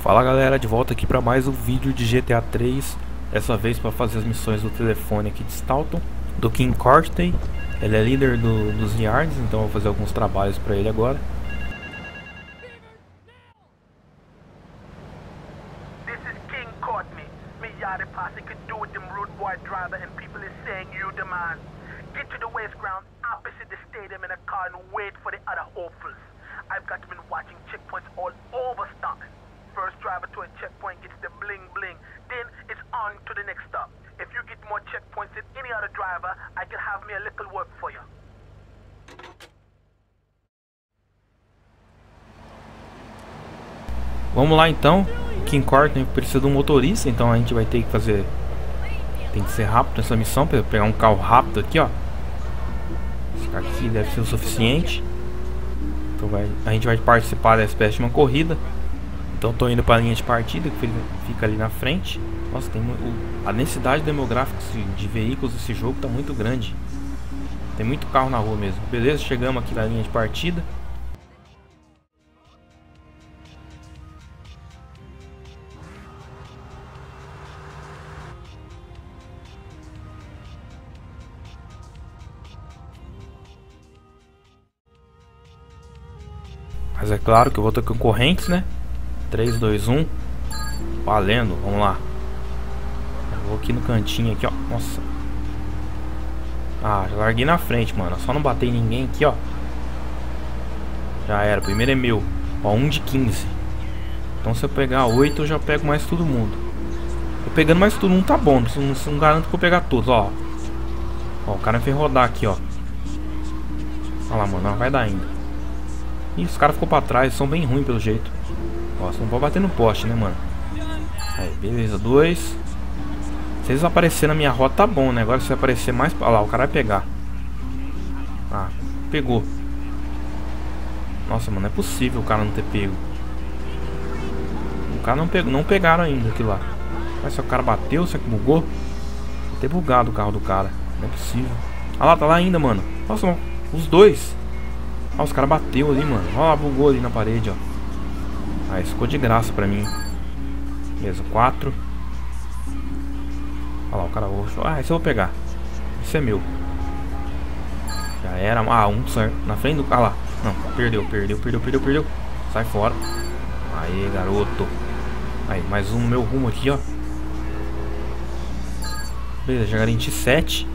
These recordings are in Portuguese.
Fala galera, de volta aqui para mais um vídeo de GTA 3 Dessa vez para fazer as missões do telefone aqui de Stalton Do King Cortey Ele é líder do, dos Yards, então eu vou fazer alguns trabalhos para ele agora. I've got been watching checkpoints all over. First driver to a checkpoint gets the bling bling. Then it's on to the next stop. If you get more checkpoints than any other driver, I can have me a little work for you. Vamos lá então King Cortney precisa de um motorista, então a gente vai ter que fazer Tem que ser rápido nessa missão, para pegar um carro rápido aqui ó Esse aqui deve ser o suficiente Então vai, a gente vai participar dessa espécie de uma corrida Então tô indo para a linha de partida que fica ali na frente. Nossa, tem o, a densidade demográfica de veículos desse jogo tá muito grande. Tem muito carro na rua mesmo. Beleza, chegamos aqui na linha de partida. Mas é claro que eu vou ter concorrentes, né? 3, 2, 1. Valendo, vamos lá. Eu vou aqui no cantinho aqui, ó. Nossa. Ah, já larguei na frente, mano. Só não batei ninguém aqui, ó. Já era. Primeiro é meu. Ó, 1 de 15. Então se eu pegar 8, eu já pego mais todo mundo. Eu pegando mais todo mundo tá bom. Não, não, garanto que eu pegar todos, ó. Ó, o cara fez rodar aqui, ó. Olha lá, mano. Não vai dar ainda. Ih, os caras ficou pra trás, são bem ruins pelo jeito. Nossa, não pode bater no poste, né, mano? Aí, beleza, dois. Se eles aparecerem na minha rota, tá bom, né? Agora se aparecer mais... Olha lá, o cara vai pegar. Ah, pegou. Nossa, mano, é possível o cara não ter pego. O cara não pegou, não pegaram ainda aquilo lá. Mas se o cara bateu, será que bugou? Deve ter bugado o carro do cara. Não é possível. Ah lá, tá lá ainda, mano. Nossa, os dois. Ah, os caras bateu ali, mano. Ó, bugou ali na parede, ó. Ah, isso ficou de graça pra mim. Beleza, quatro. Olha lá, o cara roxo. Ah, esse eu vou pegar. Esse é meu. Já era. Ah, um. Na frente do. Ah lá. Não, perdeu, perdeu, perdeu, perdeu, perdeu. Sai fora. Aí, garoto. Aí, mais um meu rumo aqui, ó. Beleza, já garanti sete.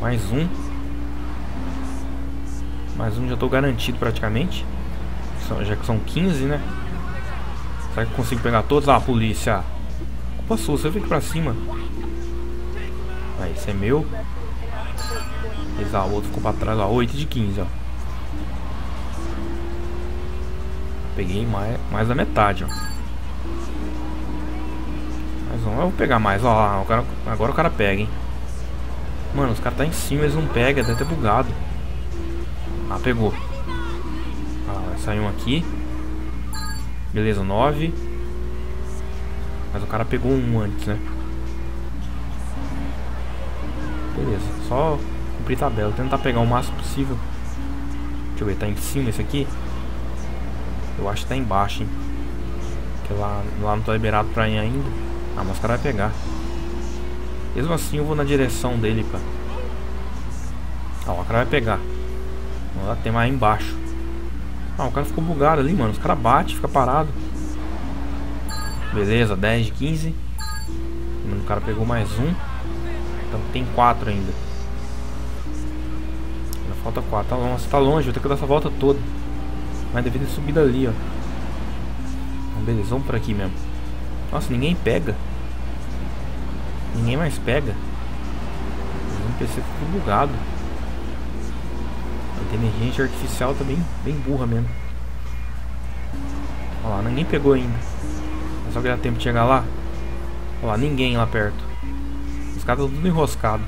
Mais um. Mais um já estou garantido praticamente. Já que são 15, né? Será que eu consigo pegar todos? Ah, polícia. Culpa sua, você fica pra cima. Aí, esse é meu. Ah, o outro ficou pra trás, ó. 8 de 15, ó. Peguei mais, mais da metade, ó. Mais um, eu vou pegar mais, ó. O cara, agora o cara pega, hein. Mano, os caras tá em cima, eles não pegam, deve ter bugado. Ah, pegou. Ah, vai sair um aqui. Beleza, 9. Mas o cara pegou um antes, né? Beleza, só cumprir tabela. Tentar pegar o máximo possível. Deixa eu ver, tá em cima esse aqui? Eu acho que tá embaixo, hein? Que lá, lá não tá liberado pra ir ainda. Ah, mas o cara vai pegar. Mesmo assim eu vou na direção dele, pá. Ah, o cara vai pegar. Ó, tem mais embaixo. Ah, o cara ficou bugado ali, mano. Os caras batem, fica parado. Beleza, 10 de 15. O cara pegou mais um. Então tem quatro ainda. Ainda falta quatro. Tá, nossa, tá longe, vou ter que dar essa volta toda. Mas devia ter subido ali, ó. Então, beleza, vamos por aqui mesmo. Nossa, ninguém pega. Ninguém mais pega. O NPC ficou bugado. A inteligência artificial tá bem, burra mesmo. Olha lá, ninguém pegou ainda. É só que dá tempo de chegar lá. Olha lá, ninguém lá perto. Os caras estão tudo enroscado.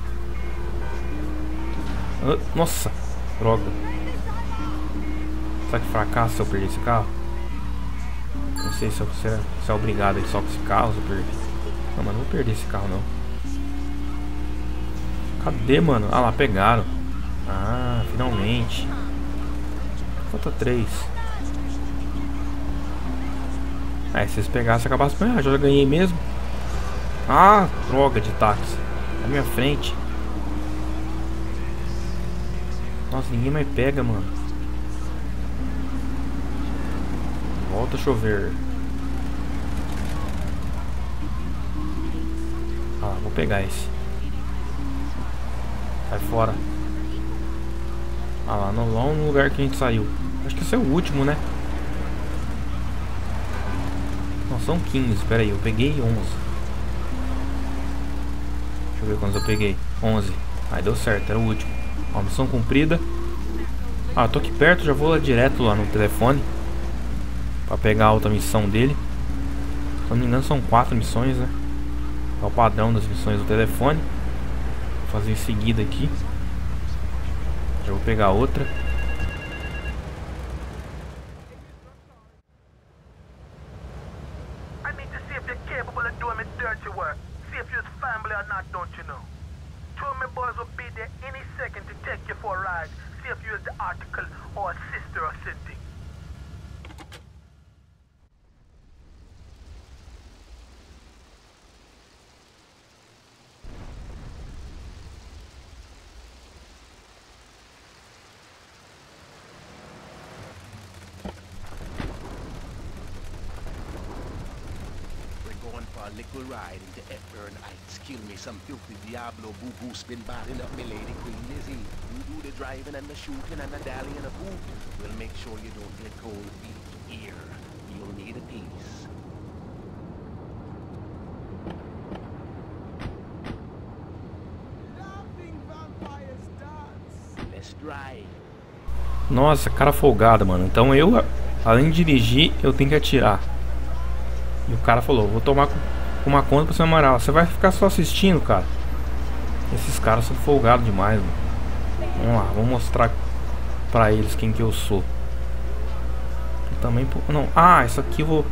Ah, nossa, droga. Será que fracasso se eu perder esse carro? Não sei se eu se é, se é obrigado aí só com esse carro se eu perder. Não, mas não vou perder esse carro não. Cadê, mano? Ah lá, pegaram. Finalmente. Falta três. É, se eles pegassem, acabasse com ah, já ganhei mesmo. Ah, droga de táxi. Na minha frente. Nossa, ninguém mais pega, mano. Volta a chover. Ah, vou pegar esse. Sai fora. Ah lá, no, lá lugar que a gente saiu. Acho que esse é o último, né? Não, são 15. Pera aí, eu peguei 11. Deixa eu ver quantos eu peguei. 11. Aí deu certo, era o último. Ó, missão cumprida. Ah, tô aqui perto, já vou lá direto lá no telefone. Pra pegar a outra missão dele. Se não me engano são quatro missões, né? É o padrão das missões do telefone. Vou fazer em seguida aqui. Já vou pegar outra. Me some filthy Diablo boo-boo spin batting up me lady Queen Lizzie. You do the driving and the shooting and the dally and a boo. We'll make sure you don't get cold feet here. You'll need a piece. Nossa, cara folgado, mano. Então eu, além de dirigir, eu tenho que atirar. E o cara falou, vou tomar com- uma conta pra você moral. Você vai ficar só assistindo, cara. Esses caras são folgados demais, mano. Vamos lá, vou mostrar pra eles quem que eu sou. Eu também... Não, ah, isso aqui eu vou...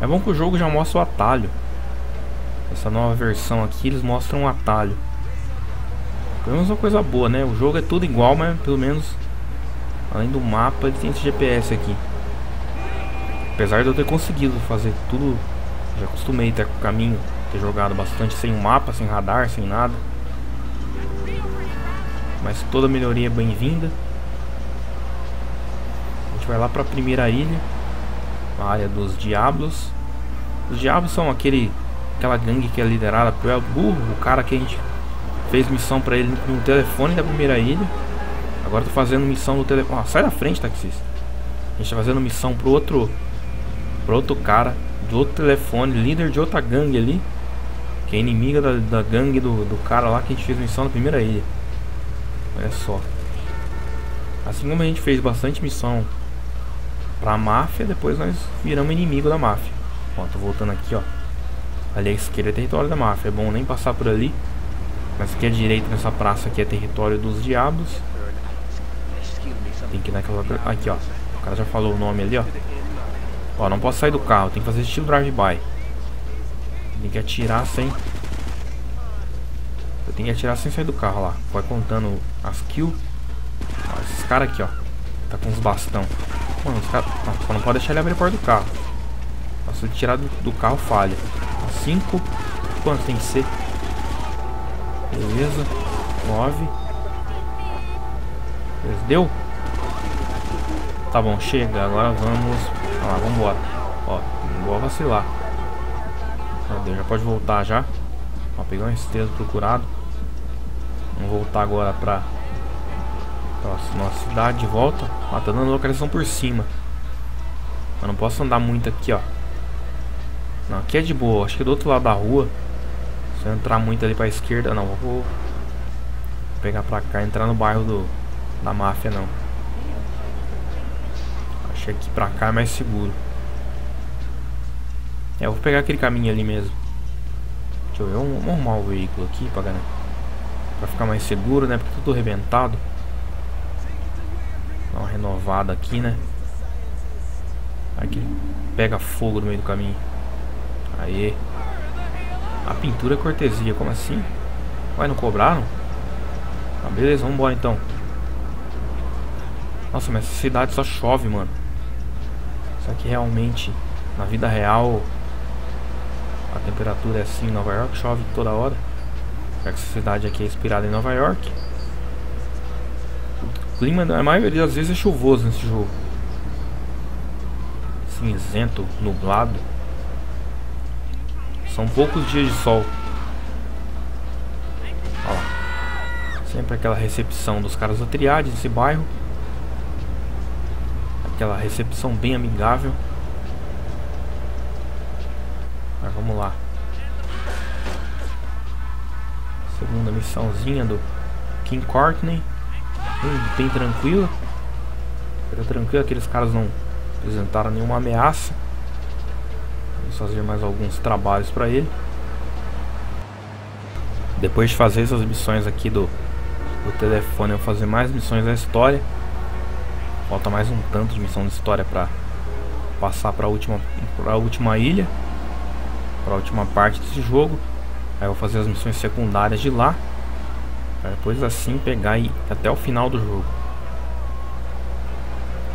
É bom que o jogo já mostra o atalho. Essa nova versão aqui, eles mostram o atalho. Pelo menos uma coisa boa, né? O jogo é tudo igual, mas pelo menos Além do mapa, ele tem esse GPS aqui. Apesar de eu ter conseguido fazer tudo, já acostumei até com o caminho, ter jogado bastante sem um mapa, sem radar, sem nada. Mas toda melhoria é bem-vinda. A gente vai lá para a primeira ilha, a área dos Diablos. Os Diablos são aquele, aquela gangue que é liderada por El Burro, o cara que a gente fez missão para ele no telefone da primeira ilha. Agora tô fazendo missão no telefone. Ah, sai da frente, taxista. A gente tá fazendo missão pro outro. Pro outro cara. Do outro telefone. Líder de outra gangue ali. Que é inimiga da, da gangue do, do cara lá que a gente fez missão na primeira ilha. Olha só. Assim como a gente fez bastante missão pra máfia, depois nós viramos inimigo da máfia. Ó, tô voltando aqui, ó. Ali à esquerda é território da máfia. É bom nem passar por ali. Mas aqui à direita, nessa praça aqui, é território dos diabos. Tem que ir naquela... Aqui, ó. O cara já falou o nome ali, ó. to the end line. Ó, não posso sair do carro. Tem que fazer estilo drive-by. Tem que atirar sem... Eu tenho que atirar sem sair do carro lá. Vai contando as kills. Ó, esses caras aqui, ó. Tá com uns bastão. Mano, os caras... Não, não pode deixar ele abrir a porta do carro. Se ele tirar do, do carro, falha. 5. Quantos tem que ser? Beleza. 9. Deu? Tá bom, chega. Agora vamos. Ah, lá, vambora. Ó, não vou vacilar. Cadê? Já pode voltar já. Ó, pegar um esteso procurado. Vamos voltar agora pra. Pra nossa cidade de volta. Ó, tá dando localização por cima. Eu não posso andar muito aqui, ó. Não, aqui é de boa. Acho que do outro lado da rua. Se eu entrar muito ali pra esquerda. Não, vou pegar pra cá. Entrar no bairro do, da máfia, não. Que pra cá é mais seguro. É, eu vou pegar aquele caminho ali mesmo. Deixa eu ver, vamos, arrumar o veículo aqui pra, galera, pra ficar mais seguro, né? Porque tudo arrebentado. Dá uma renovada aqui, né? Aqui, pega fogo no meio do caminho. Aê. A pintura é cortesia, como assim? Ué, não cobraram? Ah, beleza, vamos embora então. Nossa, mas essa cidade só chove, mano. Será que realmente Na vida real, a temperatura é assim em Nova York, chove toda hora. Já que essa cidade aqui é inspirada em Nova York. O clima, a maioria das vezes, é chuvoso nesse jogo. Cinzento, nublado. São poucos dias de sol. Olha lá. Sempre aquela recepção dos caras da triade desse bairro. Aquela recepção bem amigável. Mas vamos lá. Segunda missãozinha do King Courtney. Bem, bem tranquila. Era tranquilo, aqueles caras não apresentaram nenhuma ameaça. Vamos fazer mais alguns trabalhos para ele. Depois de fazer essas missões aqui do, do telefone, eu vou fazer mais missões da história. Falta mais um tanto de missão de história para passar para a última, pra última ilha para a última parte desse jogo. Aí eu vou fazer as missões secundárias de lá. Para depois assim pegar e até o final do jogo.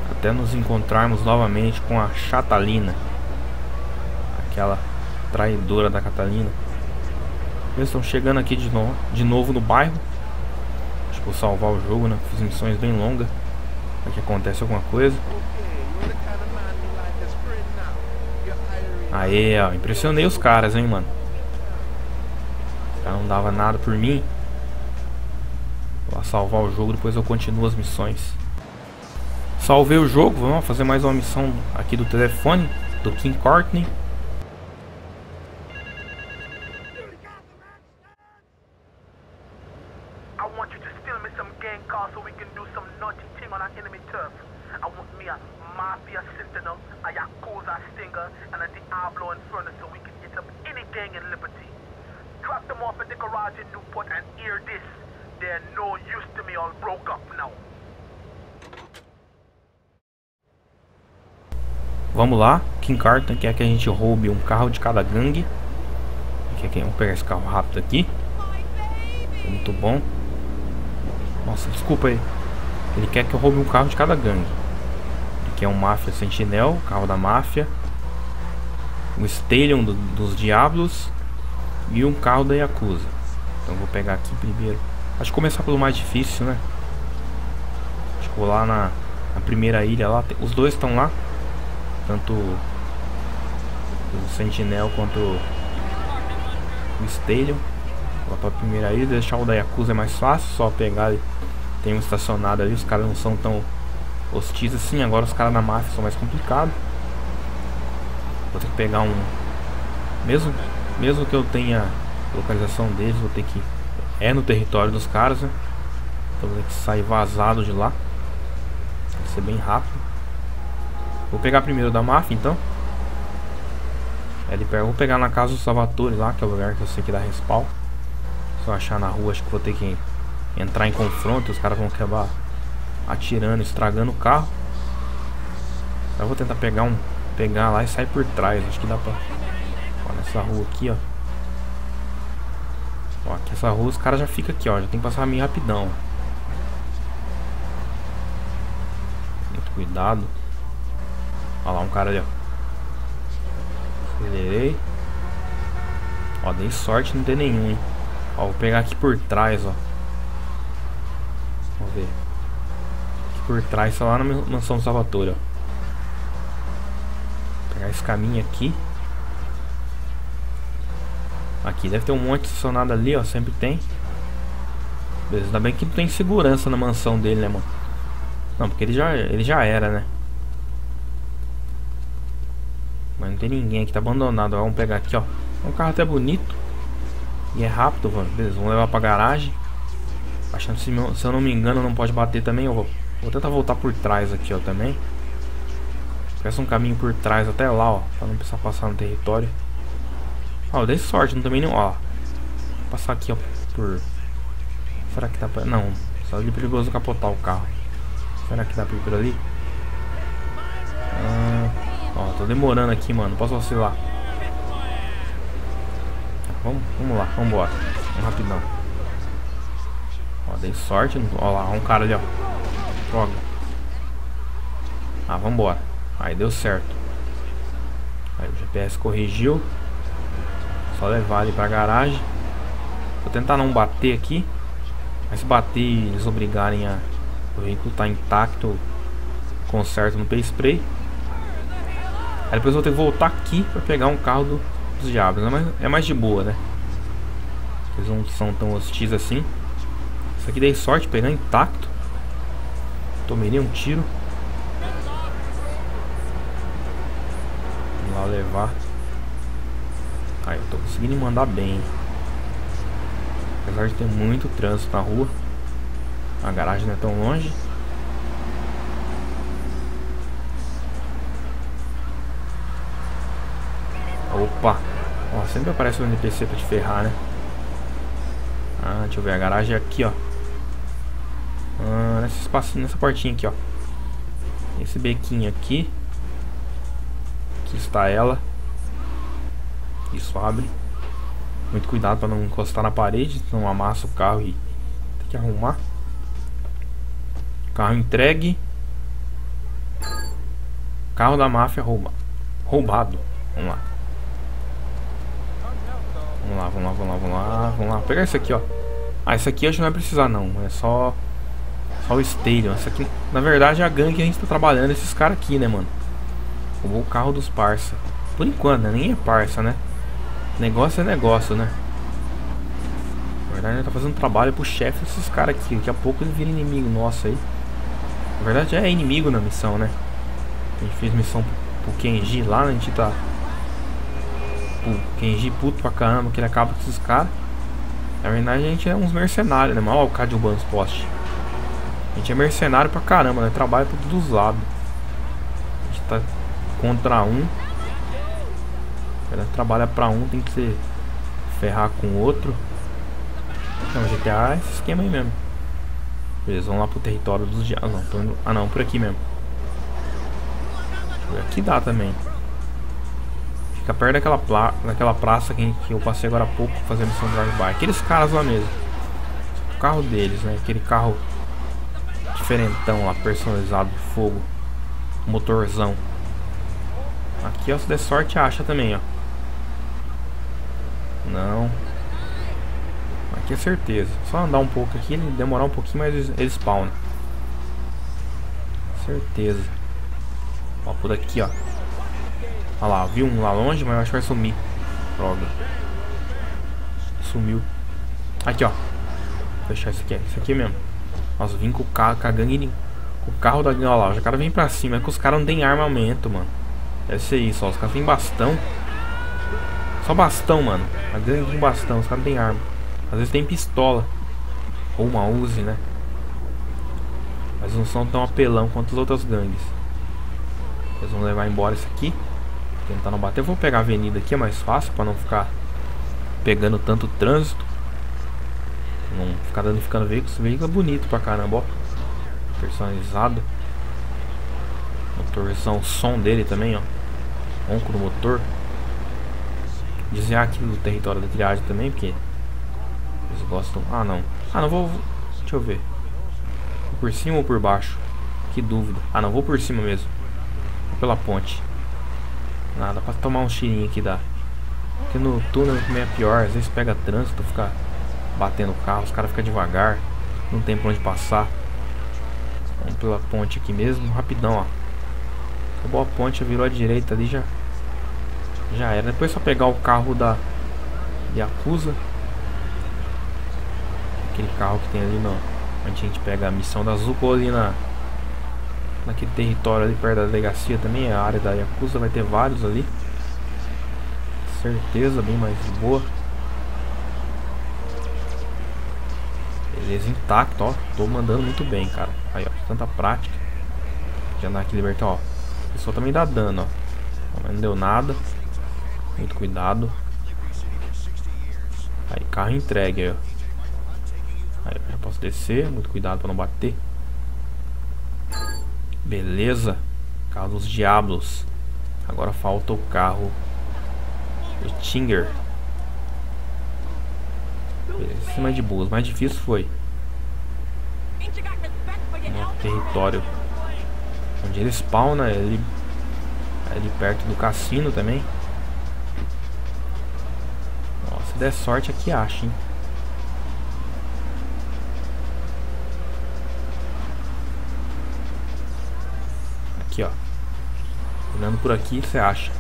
Até nos encontrarmos novamente com a Chatalina. Aquela traidora da Catalina. Eles estão chegando aqui de novo, de novo no bairro. Acho que vou salvar o jogo, né? Fiz missões bem longas. Para que acontece alguma coisa. Aê, ó, impressionei os caras, hein, mano. não dava nada por mim. Vou salvar o jogo, depois eu continuo as missões. Salvei o jogo, vamos fazer mais uma missão aqui do telefone, do King Courtney. Vamos lá, King Carton quer que a gente roube um carro de cada gangue. Quer que vamos pegar esse carro rápido aqui. Muito bom. Nossa, desculpa aí. Ele quer que eu roube um carro de cada gangue. Aqui é um Máfia Sentinel, carro da máfia. Um Stallion do, dos Diablos. E um carro da Yakuza. Então vou pegar aqui primeiro. Acho que começar pelo mais difícil, né? Acho que vou lá na, na primeira ilha lá. Os dois estão lá. Tanto o Sentinel quanto o Stallion. Vou pra primeira ilha, deixar o da Yakuza é mais fácil, só pegar e tem um estacionado ali, os caras não são tão hostis assim, agora os caras na máfia são mais complicados. Vou ter que pegar um. Mesmo, mesmo que eu tenha localização deles, vou ter que. É no território dos caras, né? Então vou ter que sair vazado de lá. Vai ser bem rápido. Vou pegar primeiro da máfia, então. Ele pega, vou pegar na casa do Salvatore lá, que é o lugar que eu sei que dá respawn. Se eu achar na rua, acho que vou ter que entrar em confronto. Os caras vão acabar atirando, estragando o carro. Eu vou tentar pegar um, pegar lá e sair por trás. Acho que dá pra. Ó, nessa rua aqui, ó. Ó, aqui essa rua os caras já ficam aqui, ó. Já tem que passar meio rapidão. Muito cuidado. Olha lá um cara ali, ó. Acelerei. Ó, dei sorte, não tem nenhum, hein. Ó, vou pegar aqui por trás, ó. Vamos ver. Aqui por trás, só lá na mansão Salvatore, ó. Pegar esse caminho aqui. Aqui deve ter um monte estacionado ali, ó. Sempre tem. Beleza, ainda bem que não tem segurança na mansão dele, né, mano? Não, porque ele já, ele já era, né? Mas não tem ninguém aqui, tá abandonado. vamos pegar aqui, ó. Um carro até bonito. E é rápido, mano. Beleza, vamos levar pra garagem. Achando se, se eu não me engano, não pode bater também. Eu vou, vou tentar voltar por trás aqui, ó, também. Peça um caminho por trás até lá, ó. Pra não precisar passar no território. Ó, eu dei sorte, não também não, ó. Passar aqui, ó, por... Será que dá pra... Não, só de perigoso capotar o carro. Será que dá pra ir por ali? Ó, tô demorando aqui, mano. Posso vacilar. Vamos, vamos lá, vamos embora. Vamos rapidão. Ó, dei sorte. Ó lá, um cara ali, ó. Droga. Ah, vamos embora. Aí deu certo. Aí o GPS corrigiu. Só levar ele pra garagem. Vou tentar não bater aqui. Mas se bater e eles obrigarem a o veículo tá intacto, conserto no P-Spray. Aí depois eu vou ter que voltar aqui pra pegar um carro do, dos diabos. É mais, é mais de boa, né? Eles não são tão hostis assim. Isso aqui dei sorte, pegar intacto. Tomei um tiro. Vamos lá levar. Aí, eu tô conseguindo mandar bem. Apesar de ter muito trânsito na rua. A garagem não é tão longe. Opa! Ó, sempre aparece um NPC pra te ferrar, né? Ah, deixa eu ver. A garagem é aqui, ó. Ah, nesse espacinho, nessa portinha aqui, ó. Esse bequinho aqui. Aqui está ela. Isso abre. Muito cuidado para não encostar na parede, não amassa o carro e tem que arrumar. Carro entregue. Carro da máfia rouba. Roubado. Vamos lá. Vamos lá, vamos lá, vamos lá, vamos lá. Vamos lá. Vou pegar esse aqui, ó. Ah, esse aqui a gente não vai precisar não. É só. Só o Stadium. Essa aqui, na verdade, é a gangue que a gente tá trabalhando. Esses caras aqui, né, mano? Roubou o carro dos parça. Por enquanto, né? Nem é parça, né? Negócio é negócio, né? Na verdade, ele tá fazendo trabalho pro chefe desses caras aqui. Daqui a pouco ele vira inimigo nosso aí. Na verdade, é inimigo na missão, né? A gente fez missão pro Kenji lá, né? A gente tá. O Kenji puto pra caramba, que ele acaba com esses caras. Na verdade, a gente é uns mercenários, né? Olha o cara derrubando os postes. A gente é mercenário pra caramba, né? Trabalha por todos os lados. A gente tá contra um. Ela trabalha pra um, tem que se ferrar com o outro. Não, GTA é esse esquema aí mesmo. Beleza, vamos lá pro território dos diabos. Não, tô indo... Ah não, por aqui mesmo. Aqui dá também. Fica perto daquela, pla... daquela praça que, que eu passei agora há pouco fazendo missão drive-by. Aqueles caras lá mesmo. O carro deles, né? Aquele carro diferentão lá, personalizado fogo. Motorzão. Aqui, ó, se der sorte, acha também, ó. Não. Aqui é certeza. Só andar um pouco aqui, ele demorar um pouquinho, mas ele, spawna. Certeza. Ó, por aqui, ó. Olha lá, viu um lá longe, mas acho que vai sumir. Droga. Sumiu. Aqui, ó. Vou fechar isso aqui. Isso aqui mesmo. Nossa, vim com o carro, com a gangue. Com o carro da gangue. Olha lá, o cara vem pra cima. É que os caras não tem armamento, mano. Deve ser isso, ó. Os caras têm bastão. Só bastão, mano. A gangue com bastão. Os caras não tem arma. Às vezes tem pistola. Ou uma Uzi, né? Mas não são tão apelão quanto as outras gangues. Eles vão levar embora isso aqui. Tentar não bater. Eu vou pegar a avenida aqui, é mais fácil para não ficar pegando tanto trânsito. Não ficar danificando veículos. Veículo é bonito pra caramba, ó. Personalizado. Motorzão, som dele também, ó. Ronco no motor. Desviar aqui do território da triagem também, porque eles gostam. Ah, não. Ah, não vou. Deixa eu ver. Vou por cima ou por baixo? Que dúvida. Ah, não, vou por cima mesmo. Vou pela ponte. Nada, pra tomar um cheirinho aqui dá. Porque no túnel também é pior. Às vezes pega trânsito, fica batendo o carro, os caras ficam devagar. Não tem pra onde passar. Vamos pela ponte aqui mesmo, rapidão, ó. Acabou a ponte, virou à direita ali, já já era. Depois é só pegar o carro da Yakuza. Aquele carro que tem ali no. Onde a gente pega a missão da Zuko ali na. Naquele território ali perto da delegacia também. A área da Yakuza vai ter vários ali. Certeza, bem mais boa. Beleza, intacto, ó. Tô mandando muito bem, cara. Aí, ó. Tanta prática. De andar aqui libertar, ó. O pessoal também dá dano, ó. Não deu nada. Muito cuidado. Aí, carro entregue, ó. Aí, já posso descer. Muito cuidado pra não bater. Beleza. Carro dos Diablos. Agora falta o carro do Tinger. Esse é mais de boas. Mais difícil foi. No território. Onde ele spawna, é ele... É ali perto do cassino também. Nossa, se der sorte aqui acha, hein. Por aqui, você acha.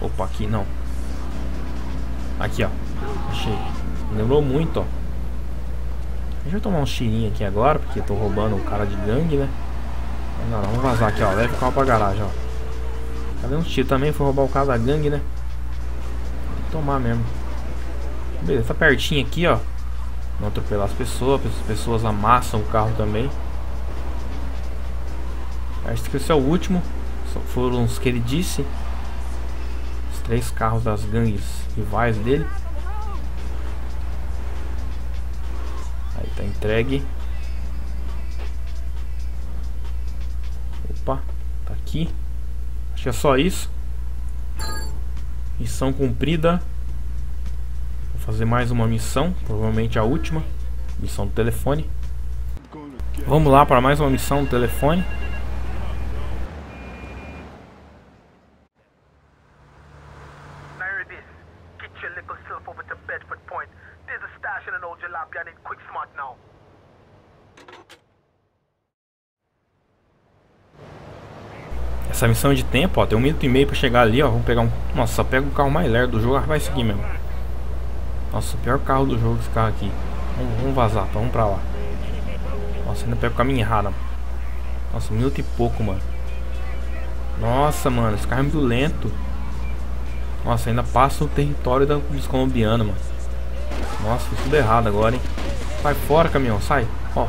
Opa, aqui não. Aqui, ó. Achei. Lembrou muito, ó. Deixa eu tomar um cheirinho aqui agora, porque eu tô roubando o cara de gangue, né? Não, não, vamos vazar aqui, ó. Leva o carro pra garagem, ó. Cadê um tiro também? Foi roubar o cara da gangue, né? Que tomar mesmo. Beleza, tá pertinho aqui, ó. Não atropelar as pessoas, as pessoas amassam o carro também. Acho que esse é o último. Foram os que ele disse. Os três carros das gangues rivais dele. Aí tá entregue. Opa, tá aqui. Acho que é só isso. Missão cumprida. Vou fazer mais uma missão, provavelmente a última. Missão do telefone. Vamos lá para mais uma missão do telefone. Essa missão é de tempo, ó, tem um minuto e meio pra chegar ali, ó. Vamos pegar um. Nossa, só pega o carro mais lerdo do jogo, vai seguir mesmo. Nossa, o pior carro do jogo esse carro aqui. Vamos, vamos vazar, vamos pra lá. Nossa, ainda pega o caminho errado. Mano. Nossa, um minuto e pouco, mano. Nossa, mano, esse carro é muito lento. Nossa, ainda passa o território da, dos colombianos, mano. Nossa, fiz tudo errado agora, hein. Sai fora, caminhão, sai. Ó.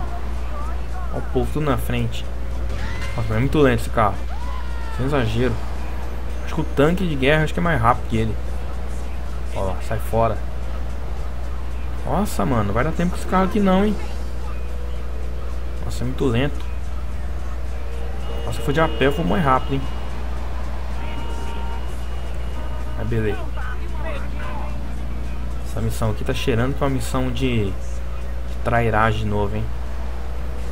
Ó o povo tudo na frente. Nossa, mas é muito lento esse carro. Sem exagero. Acho que o tanque de guerra acho que é mais rápido que ele. Ó sai fora. Nossa, mano, vai dar tempo com esse carro aqui não, hein. Nossa, é muito lento. Nossa, se for de a pé, eu vou mais rápido, hein. Mas beleza. Essa missão aqui tá cheirando que é uma missão de, de trairagem de novo, hein.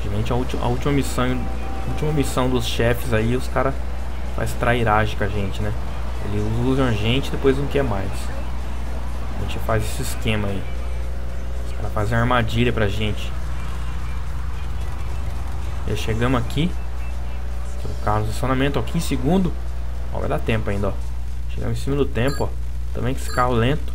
Gente, a, a última missão a última missão dos chefes aí, os caras faz trairagem com a gente, né? Eles usam a gente depois não quer mais. A gente faz esse esquema aí. Os caras fazem armadilha pra gente. Já chegamos aqui. O carro no estacionamento, ó, 15 segundos. Ó, vai dar tempo ainda, ó. Chegamos em cima do tempo, ó. Também com esse carro lento.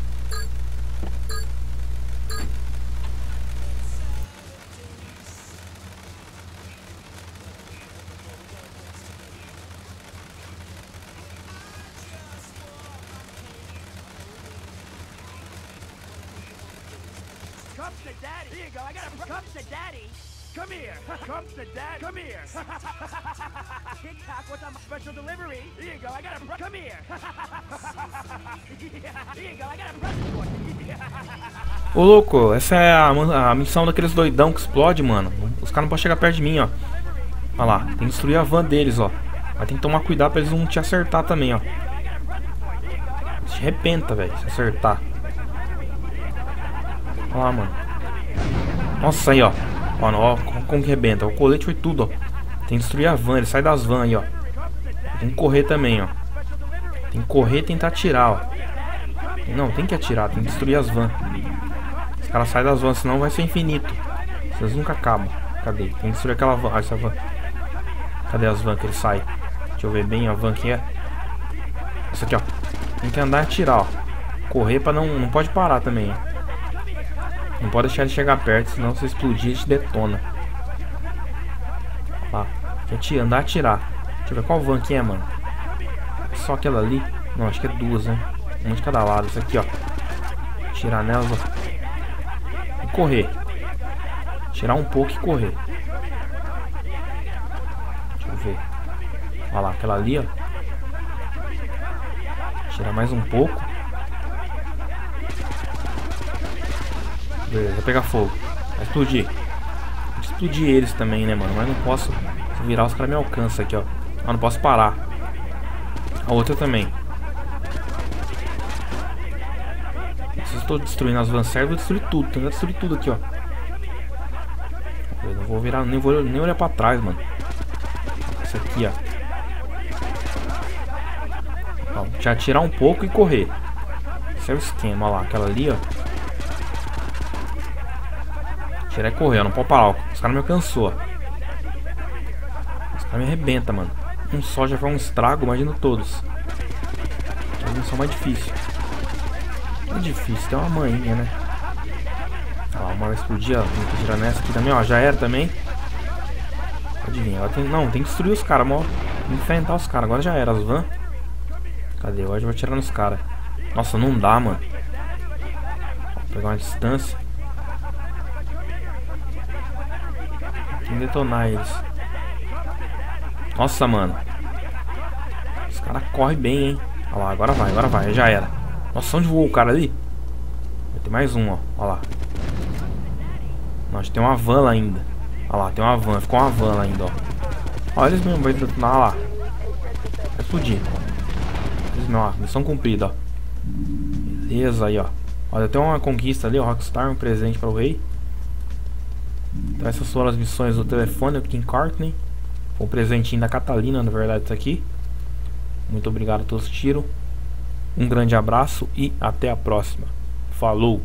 Come to daddy. Here you go. I got a come to daddy. Come here. Come to dad. Come here. Tic Tac, what's on my special delivery? Here you go. I got a come here. here you go. I got a present for you. Ô louco, essa é a, a missão daqueles doidão que explode, mano. Os caras não podem chegar perto de mim, ó. Olha lá, tem que destruir a van deles, ó. Mas tem que tomar cuidado pra eles não te acertar também, ó. Se arrebenta, velho, se acertar. Olha lá, mano. Nossa, aí, ó. Ó, ó, como que arrebenta. O colete foi tudo, ó. Tem que destruir a van, ele sai das vans aí, ó. Tem que correr também, ó. Tem que correr e tentar atirar, ó. Não, tem que atirar, tem que destruir as vans. Os caras saem das vans, senão vai ser infinito. Vocês nunca acabam. Cadê? Tem que destruir aquela van. Ah, essa van. Cadê as vans que ele sai? Deixa eu ver bem a van que é. Essa aqui, ó. Tem que andar e atirar, ó. Correr pra não. Não pode parar também. Não pode deixar ele chegar perto, senão se explodir, ele te detona. Lá. Tem que andar e atirar. Deixa eu ver qual van que é, mano. Só aquela ali? Não, acho que é duas, né? Uma de cada lado. Isso aqui, ó. Tirar nelas, ó. E correr. Tirar um pouco e correr. Deixa eu ver. Olha lá, aquela ali, ó. Tirar mais um pouco. Beleza, vai pegar fogo. Vai explodir. Que explodir eles também, né, mano? Mas não posso. Virar, os caras me alcançam aqui, ó. Ah, não posso parar. A outra também. Se eu estou destruindo as vans eu vou destruir tudo. Tentar destruir tudo aqui, ó. Eu não vou virar, nem vou nem olhar pra trás, mano. Isso aqui, ó. ó já tirar um pouco e correr. Esse é o esquema, olha lá. Aquela ali, ó. Tirar e correr, não pode parar. Os caras me alcançou. Os caras me arrebentam, mano. Um só já foi um estrago, imagina todos. Eles são mais difícil. É difícil, tem uma manhinha, né? Olha lá, uma explodir, ó. Tem que tirar nessa aqui também, ó. Já era também. Vir. Ela tem... Não, tem que destruir os caras, mó. Enfrentar os caras. Agora já era, as van. Cadê? Hoje eu vou tirar nos caras. Nossa, não dá, mano. Vou pegar uma distância. Detonar eles. Nossa, mano. Os caras correm bem, hein. Olha lá, agora vai, agora vai. Já era. Nossa, onde voou o cara ali? Vai ter mais um, ó. Olha lá. Nossa, tem uma van lá ainda. Olha lá, tem uma van. Ficou uma van lá ainda, ó. Olha eles mesmo, vai detonar lá. Vai explodir. Eles mesmo, ó. Missão cumprida, ó. Beleza aí, ó. Olha, tem uma conquista ali, ó. Rockstar, um presente para o rei. Então essas foram as missões do telefone, o King Courtney. Um presentinho da Catalina, na verdade, isso aqui. Muito obrigado a todos que. Um grande abraço e até a próxima. Falou!